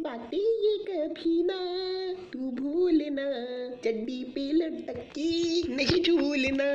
बातें ये कभी ना तू भूलना चड्डी पे लटक के नहीं झूलना।